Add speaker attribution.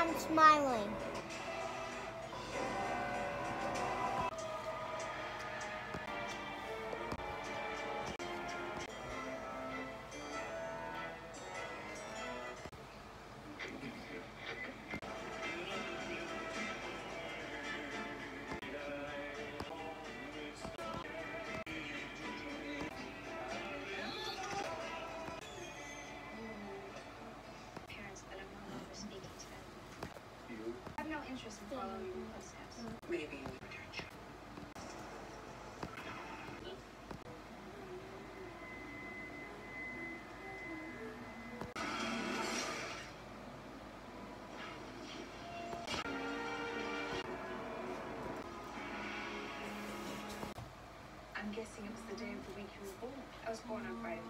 Speaker 1: I'm smiling.
Speaker 2: No interest in following your footsteps.
Speaker 3: Maybe in return.
Speaker 2: I'm guessing it was the day of the week you were born. I was born on Friday the 13th.